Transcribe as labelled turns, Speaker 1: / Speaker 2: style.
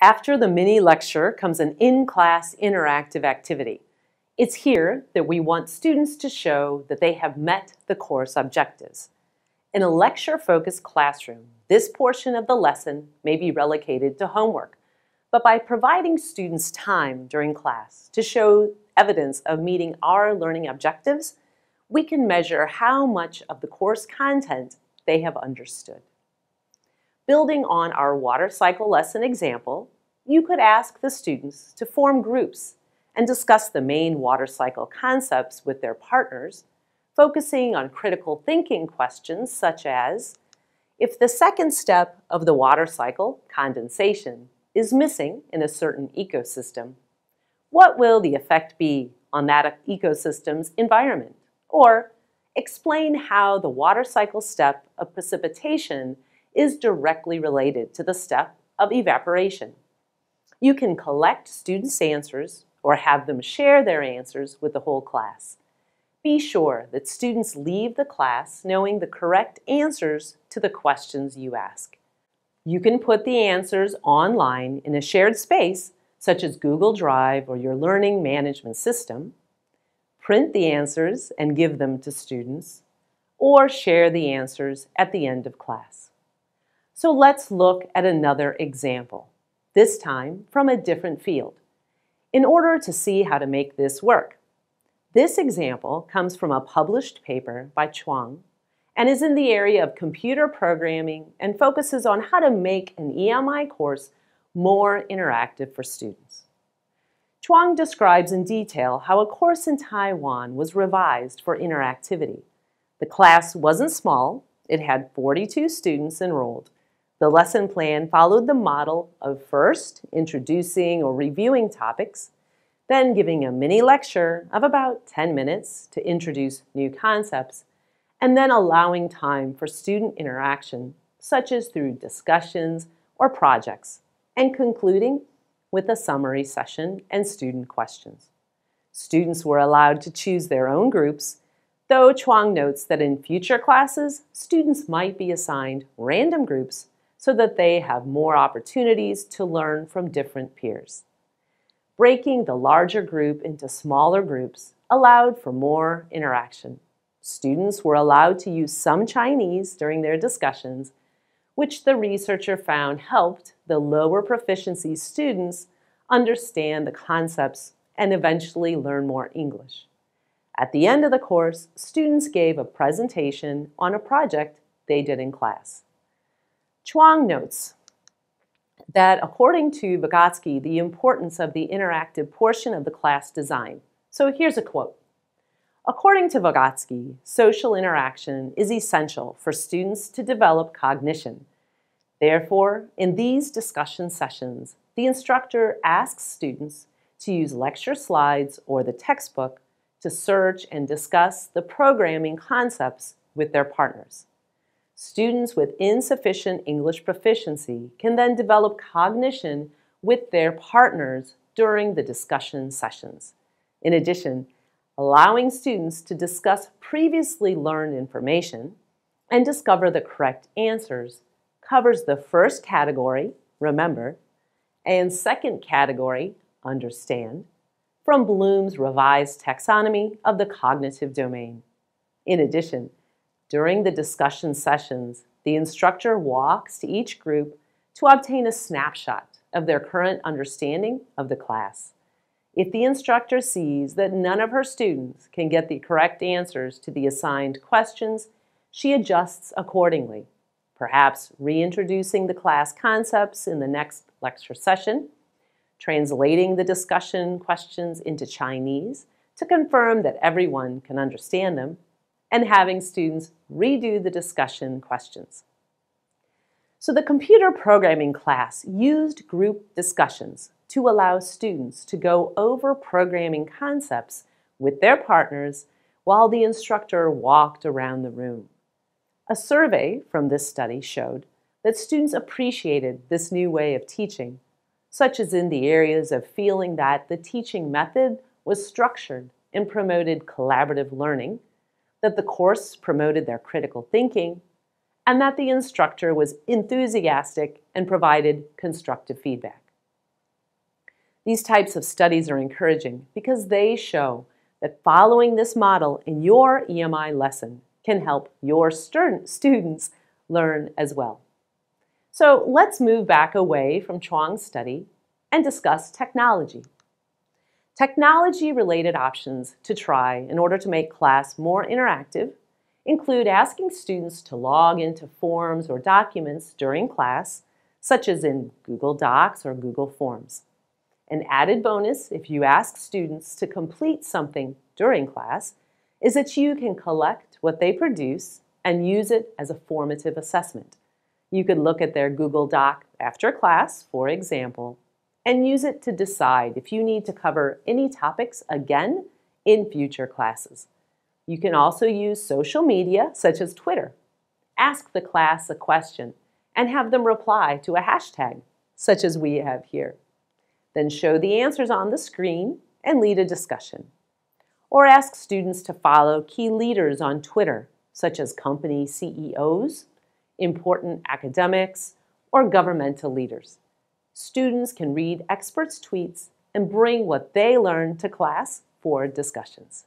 Speaker 1: After the mini lecture comes an in-class interactive activity. It's here that we want students to show that they have met the course objectives. In a lecture-focused classroom, this portion of the lesson may be relocated to homework, but by providing students time during class to show evidence of meeting our learning objectives, we can measure how much of the course content they have understood. Building on our water cycle lesson example, you could ask the students to form groups and discuss the main water cycle concepts with their partners, focusing on critical thinking questions such as, if the second step of the water cycle, condensation, is missing in a certain ecosystem, what will the effect be on that ecosystem's environment? Or explain how the water cycle step of precipitation is directly related to the step of evaporation. You can collect students' answers or have them share their answers with the whole class. Be sure that students leave the class knowing the correct answers to the questions you ask. You can put the answers online in a shared space, such as Google Drive or your learning management system, print the answers and give them to students, or share the answers at the end of class. So let's look at another example, this time from a different field, in order to see how to make this work. This example comes from a published paper by Chuang and is in the area of computer programming and focuses on how to make an EMI course more interactive for students. Chuang describes in detail how a course in Taiwan was revised for interactivity. The class wasn't small, it had 42 students enrolled. The lesson plan followed the model of first introducing or reviewing topics, then giving a mini lecture of about 10 minutes to introduce new concepts, and then allowing time for student interaction, such as through discussions or projects, and concluding with a summary session and student questions. Students were allowed to choose their own groups, though Chuang notes that in future classes, students might be assigned random groups so that they have more opportunities to learn from different peers. Breaking the larger group into smaller groups allowed for more interaction. Students were allowed to use some Chinese during their discussions, which the researcher found helped the lower proficiency students understand the concepts and eventually learn more English. At the end of the course, students gave a presentation on a project they did in class. Chuang notes that according to Vygotsky, the importance of the interactive portion of the class design. So here's a quote. According to Vygotsky, social interaction is essential for students to develop cognition. Therefore, in these discussion sessions, the instructor asks students to use lecture slides or the textbook to search and discuss the programming concepts with their partners. Students with insufficient English proficiency can then develop cognition with their partners during the discussion sessions. In addition, allowing students to discuss previously learned information and discover the correct answers covers the first category, remember, and second category, understand, from Bloom's revised taxonomy of the cognitive domain. In addition, during the discussion sessions, the instructor walks to each group to obtain a snapshot of their current understanding of the class. If the instructor sees that none of her students can get the correct answers to the assigned questions, she adjusts accordingly, perhaps reintroducing the class concepts in the next lecture session, translating the discussion questions into Chinese to confirm that everyone can understand them, and having students redo the discussion questions. So the computer programming class used group discussions to allow students to go over programming concepts with their partners while the instructor walked around the room. A survey from this study showed that students appreciated this new way of teaching, such as in the areas of feeling that the teaching method was structured and promoted collaborative learning, that the course promoted their critical thinking, and that the instructor was enthusiastic and provided constructive feedback. These types of studies are encouraging because they show that following this model in your EMI lesson can help your students learn as well. So let's move back away from Chuang's study and discuss technology. Technology-related options to try in order to make class more interactive include asking students to log into forms or documents during class, such as in Google Docs or Google Forms. An added bonus if you ask students to complete something during class is that you can collect what they produce and use it as a formative assessment. You could look at their Google Doc after class, for example, and use it to decide if you need to cover any topics again in future classes. You can also use social media, such as Twitter. Ask the class a question and have them reply to a hashtag, such as we have here. Then show the answers on the screen and lead a discussion. Or ask students to follow key leaders on Twitter, such as company CEOs, important academics, or governmental leaders. Students can read experts' tweets and bring what they learned to class for discussions.